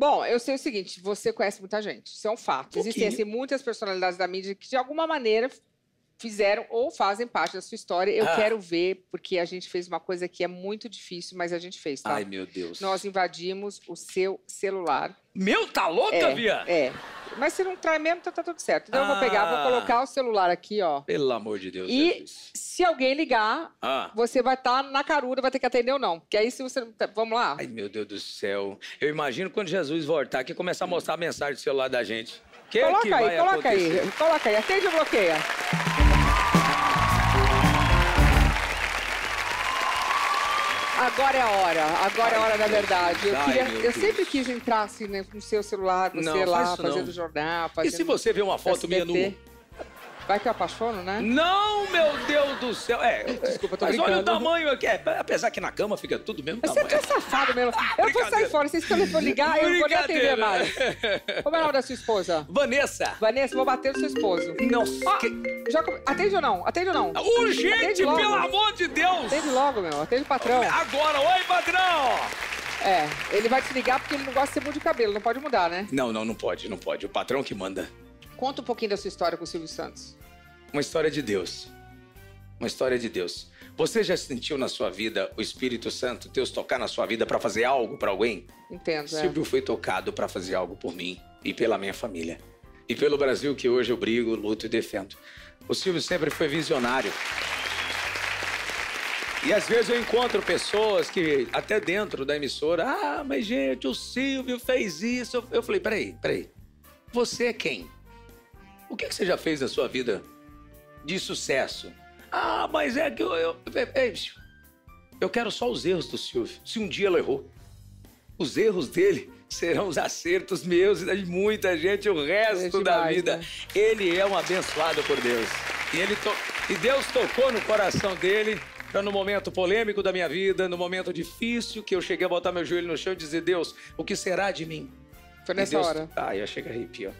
Bom, eu sei o seguinte, você conhece muita gente, isso é um fato. Existem Pouquinho. assim, muitas personalidades da mídia que de alguma maneira fizeram ou fazem parte da sua história. Eu Ah. quero ver, porque a gente fez uma coisa que é muito difícil, mas a gente fez, tá? Ai, meu Deus. Nós invadimos o seu celular. Meu, tá louca, é, Via? é. Mas se não trai mesmo, tá, tá tudo certo. Então eu vou pegar, Ah. vou colocar o celular aqui, ó. Pelo amor de Deus, E Jesus. se alguém ligar, Ah. você vai estar na caruda, vai ter que atender ou não. Porque aí se você não tá- Vamos lá? Ai, meu Deus do céu. Eu imagino quando Jesus voltar aqui e começar a mostrar a mensagem do celular da gente. Que, coloca que aí, coloca acontecer? aí. Coloca aí. Atende ou bloqueia? Agora é a hora. Agora é a hora da verdade. Eu, queria- eu sempre quis entrar assim, né, no seu celular, você Não, faz lá, não. fazendo jornal, E fazendo. se você vê uma foto minha nu? SBT. Vai que eu apaixono, né? Não, meu Deus do céu. É, Desculpa, tô mas olha o brincando. tamanho aqui. É, apesar que na cama fica tudo mesmo Mas você tamanho. é safado mesmo. Eu vou sair fora. Se esse telefone ligar, eu não vou nem atender mais. Como é o nome da sua esposa? Vanessa. Vanessa, vou bater no seu esposo. Nossa, Ó, que- já come- Atende ou não? Atende ou não? Urgente, pelo amor de Deus. Atende logo, meu. Atende o patrão. Agora, oi, padrão. É, ele vai te ligar porque ele não gosta de ser mude de cabelo. Não pode mudar, né? Não, não, não pode, não pode. O patrão que manda. Conta um pouquinho da sua história com o Silvio Santos. Uma história de Deus. Uma história de Deus. Você já sentiu na sua vida o Espírito Santo, Deus tocar na sua vida para fazer algo para alguém? Entendo, é. Silvio foi tocado para fazer algo por mim e pela minha família. E pelo Brasil que hoje eu brigo, luto e defendo. O Silvio sempre foi visionário. E às vezes eu encontro pessoas que, até dentro da emissora, ah, mas gente, o Silvio fez isso. Eu- Eu falei, peraí, peraí. Você é quem? O que, você já fez na sua vida de sucesso? Ah, mas é que eu. eu, ei, bicho, eu quero só os erros do Silvio. Se um dia ele errou, os erros dele serão os acertos meus e de muita gente o resto É da demais, vida. né? Ele é um abençoado por Deus. E, ele to- e Deus tocou no coração dele para no momento polêmico da minha vida, no momento difícil, que eu cheguei a botar meu joelho no chão e dizer, Deus, o que será de mim? Foi nessa Deus... hora. Ah, eu chego a arrepio.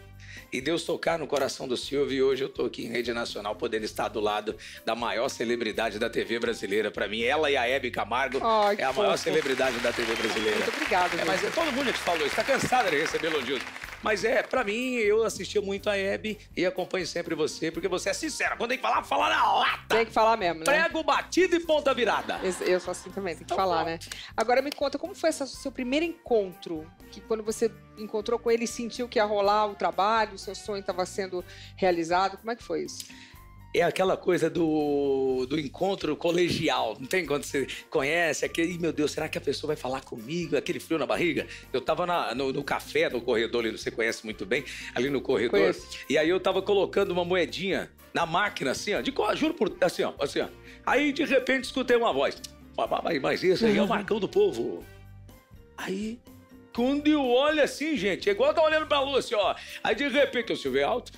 E Deus tocar no coração do Silvio e hoje eu tô aqui em rede nacional podendo estar do lado da maior celebridade da TV brasileira para mim. Ela e a Hebe Camargo Ai, que é a maior fofo. celebridade da TV brasileira. Muito obrigada, É, mas é, todo mundo te falou isso, tá cansada de receber elogios. Mas é, pra mim, eu assistia muito a Hebe e acompanho sempre você, porque você é sincera. Quando tem que falar, fala na lata. Tem que falar mesmo, né? Prego batido e ponta virada. Esse- Eu sou assim também, tem que Então falar, né? Agora me conta, como foi esse seu primeiro encontro? Que quando você encontrou com ele, sentiu que ia rolar o trabalho, o seu sonho estava sendo realizado? Como é que foi isso? É aquela coisa do, do encontro colegial. Não tem quando você conhece aquele. Ih, meu Deus, será que a pessoa vai falar comigo? Aquele frio na barriga. Eu tava na- no, no café, no corredor, ali, você conhece muito bem, ali no corredor. Conheço. E aí eu tava colocando uma moedinha na máquina, assim, ó. De, juro por. Assim, ó. Assim, ó. Aí de repente escutei uma voz. "Ah, Mas, mas isso aí é o Marcão do Povo. Aí. Quando eu olho assim, gente, é igual tá olhando pra lua, assim, ó. Aí de repente eu Silvio é alto.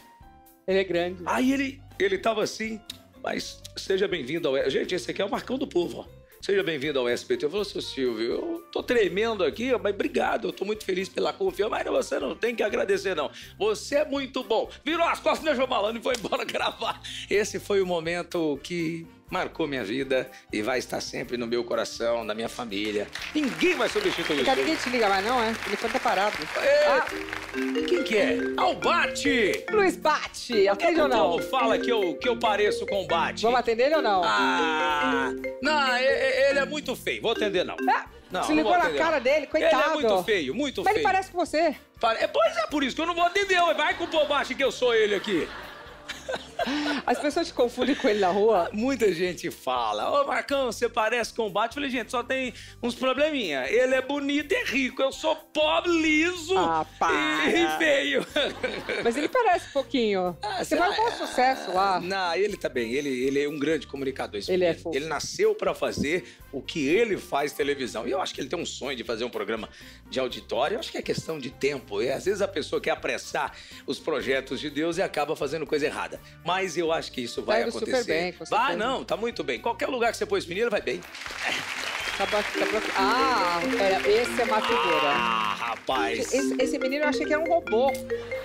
Ele é grande. Aí ele, ele tava assim, mas seja bem-vindo ao... Gente, esse aqui é o Marcão do Povo, ó. Seja bem-vindo ao SBT. Eu falei, seu Silvio, eu tô tremendo aqui, mas obrigado, eu tô muito feliz pela confiança, mas você não tem que agradecer, não. Você é muito bom. Virou as costas, deixou malando e foi embora gravar. Esse foi o momento que marcou minha vida e vai estar sempre no meu coração, na minha família. Ninguém vai substituir isso. Ninguém te liga mais, não, é? O telefone tá parado. É. Ah, Quem que é? Albate! Luiz Bate! Atende que ou o não? povo fala que eu, que eu pareço com o Bate? Vamos atender ele ou não? Ah, não, e- e- ele é muito feio. Vou atender, não. Ah, Não, se ligou na atender, cara dele, coitado. Ele é muito feio, muito Mas feio. ele parece com você. É, Pois é, por isso que eu não vou atender. Vai que o povo acha que eu sou ele aqui. As pessoas te confundem com ele na rua. Muita gente fala, ô Marcão, você parece com o Bate. Eu falei, gente, só tem uns probleminha. Ele é bonito e rico. Eu sou pobre, liso Ah, para. e feio. Mas ele parece um pouquinho. Ah, você vai com sucesso lá. Não, ele tá bem. Ele, ele é um grande comunicador. Ele é fofo. Ele nasceu pra fazer o que ele faz televisão. E eu acho que ele tem um sonho de fazer um programa de auditório. Eu acho que é questão de tempo. E às vezes a pessoa quer apressar os projetos de Deus e acaba fazendo coisa errada. Mas eu acho que isso vai indo super acontecer. bem, com vai, não, tá muito bem. Qualquer lugar que você pôs menino, vai bem. Tá blo- tá Ah, pera, esse é uma figura. Ah, rapaz. Esse, esse menino eu achei que era um robô.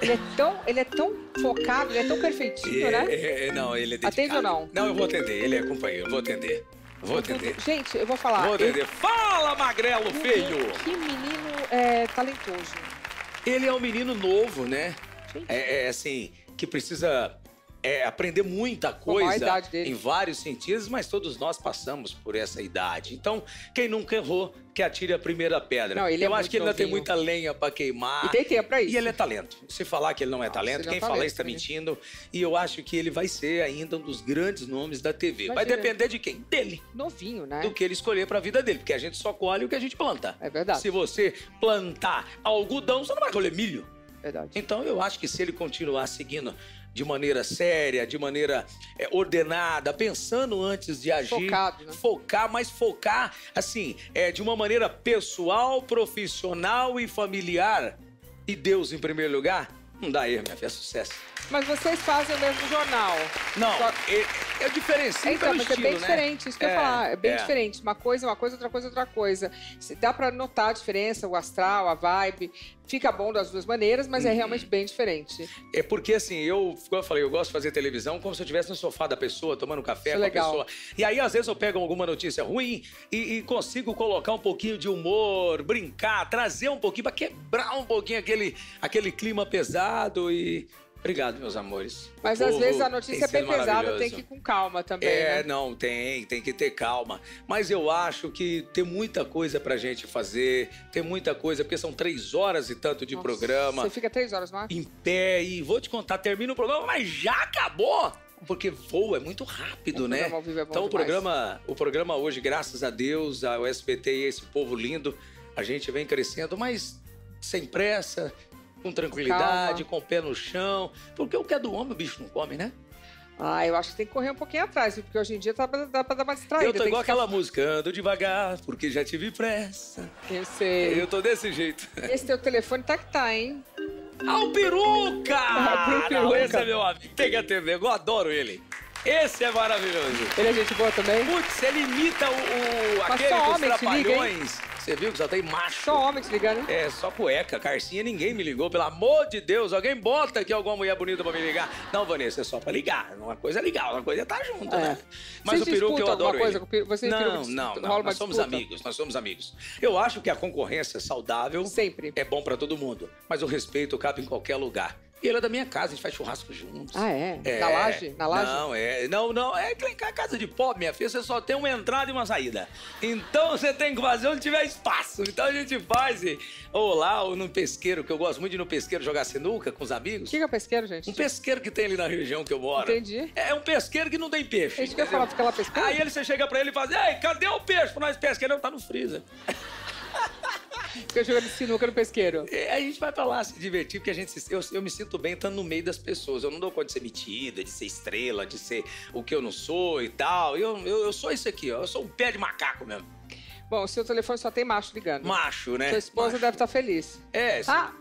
Ele é tão, ele é tão focado, ele é tão perfeitinho, né? É, é, não, ele é dedicado. Atende ou não? Não, eu vou atender. Ele é companheiro. Eu vou atender. Vou atender. Gente, eu vou falar. Vou atender. Fala, magrelo feio! Que menino é, talentoso. Ele é um menino novo, né? É, é assim, que precisa é, aprender muita coisa em vários sentidos, mas todos nós passamos por essa idade. Então, quem nunca errou, que atire a primeira pedra. Não, Eu é acho que ele ainda tem muita lenha para queimar. E tem tempo pra isso. E ele é talento. Se falar que ele não é talento, quem é fala isso está mentindo. E eu acho que ele vai ser ainda um dos grandes nomes da TV. Imagina. Vai depender de quem? Dele. Novinho, né? Do que ele escolher para a vida dele, porque a gente só colhe o que a gente planta. É verdade. Se você plantar algodão, você não vai colher milho. Verdade. Então eu acho que se ele continuar seguindo de maneira séria, de maneira é, ordenada, pensando antes de agir. Focado, né? Focar, mas focar, assim, é, de uma maneira pessoal, profissional e familiar. E Deus em primeiro lugar, não dá erro, minha filha, é sucesso. Mas vocês fazem o mesmo jornal. Não, Só... eu, eu diferencio então, mas estilo, é bem né? diferente, isso que é, eu ia falar. É bem é. diferente. Uma coisa é uma coisa, outra coisa é outra coisa. Dá para notar a diferença, o astral, a vibe. Fica bom das duas maneiras, mas é uhum. é realmente bem diferente. É porque, assim, eu, como eu falei, eu gosto de fazer televisão como se eu estivesse no sofá da pessoa, tomando café Isso com legal. a pessoa. E aí, às vezes, eu pego alguma notícia ruim e, e consigo colocar um pouquinho de humor, brincar, trazer um pouquinho, para quebrar um pouquinho aquele, aquele clima pesado e Obrigado, meus amores. Mas às vezes a notícia é bem pesada, tem que ir com calma também. É, né? não, tem, tem que ter calma. Mas eu acho que tem muita coisa pra gente fazer, tem muita coisa, porque são três horas e tanto de Nossa, programa. Você fica três horas, mais? Em pé, e vou te contar, termina o programa, mas já acabou! Porque voa, é muito rápido, o né? É então demais. o programa, o programa hoje, graças a Deus, ao SBT e esse povo lindo, a gente vem crescendo, mas sem pressa, com tranquilidade, Calma. com o pé no chão. Porque o que é do homem, o bicho não come, né? Ah, eu acho que tem que correr um pouquinho atrás, porque hoje em dia dá pra, dá pra dar uma distraída. Eu tô igual aquela música, ando devagar, porque já tive pressa. Eu sei. Eu tô desse jeito. Esse teu telefone tá que tá, hein? Ah, o Peruca! Ah, peruca. Não, esse é meu amigo, tem que TV, eu adoro ele. Esse é maravilhoso. Ele é gente boa também? Putz, ele imita o, o aquele dos trapalhões. Você viu que só tem macho. Só homem te ligando, né? É, só cueca. Carcinha, ninguém me ligou. Pelo amor de Deus, alguém bota aqui alguma mulher bonita pra me ligar. Não, Vanessa, é só pra ligar. Uma coisa é legal, uma coisa é estar tá junto, é. né? Mas Vocês o peru que eu adoro coisa, ele. Vocês não, não, não. Nós somos amigos, nós somos amigos. Eu acho que a concorrência saudável... Sempre. É bom pra todo mundo. Mas o respeito cabe em qualquer lugar. E ele é da minha casa, a gente faz churrasco juntos. Ah, é? é na laje? Na laje? Não, é. Não, não. É casa de pobre, minha filha, você só tem uma entrada e uma saída. Então você tem que fazer onde tiver espaço. Então a gente faz, ou lá, ou no pesqueiro, que eu gosto muito de ir no pesqueiro jogar sinuca com os amigos. O que, que é pesqueiro, gente? Um pesqueiro que tem ali na região que eu moro. Entendi. É um pesqueiro que não tem peixe. A gente quer falar, fica lá pescando. Aí ele, você chega pra ele e fala, ei, cadê o peixe pra nós pesqueiro? Não, tá no freezer. Fica jogando sinuca no pesqueiro. É, a gente vai pra lá se divertir, porque a gente eu, eu me sinto bem estando no meio das pessoas. Eu não dou conta de ser metida, de ser estrela, de ser o que eu não sou e tal. Eu, eu, eu sou isso aqui, ó. Eu sou um pé de macaco mesmo. Bom, o seu telefone só tem macho ligando. Macho, né? Sua esposa macho. deve estar feliz. É, sim. Ah,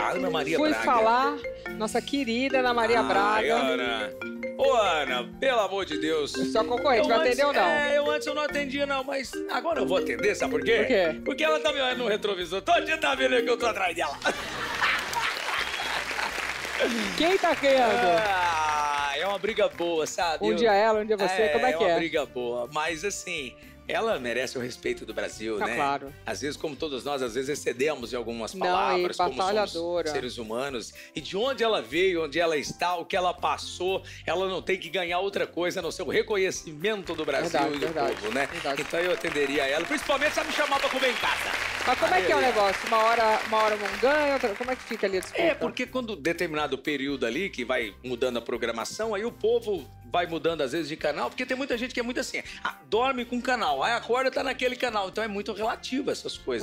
a Ana Maria fui Braga. falar, nossa querida Ana Maria Braga. Ana. Ô, Ana, pelo amor de Deus. Sua concorrente, vai atender ou não? É, eu antes eu não atendia, não, mas agora eu vou atender, sabe por quê? Por quê? Porque ela tá me olhando no retrovisor. Todo dia tá vendo que eu tô atrás dela. Quem tá ganhando? Ah, é uma briga boa, sabe? Um eu... dia ela, um dia você, é, como é que é? É uma briga boa, mas assim ela merece o respeito do Brasil, tá né? Claro. Às vezes, como todos nós, às vezes excedemos em algumas palavras, Não, como somos seres humanos. E de onde ela veio, onde ela está, o que ela passou, ela não tem que ganhar outra coisa no seu reconhecimento do Brasil verdade, e do verdade, povo, né? Verdade. Então eu atenderia ela, principalmente se ela me chamar pra comer em casa. Mas como Aí é que é o negócio? Uma hora, uma hora um ganha, outra... como é que fica ali a disputa? É, porque quando determinado período ali, que vai mudando a programação, aí o povo vai mudando às vezes de canal, porque tem muita gente que é muito assim, ah, dorme com um canal, aí acorda tá naquele canal, então é muito relativo essas coisas.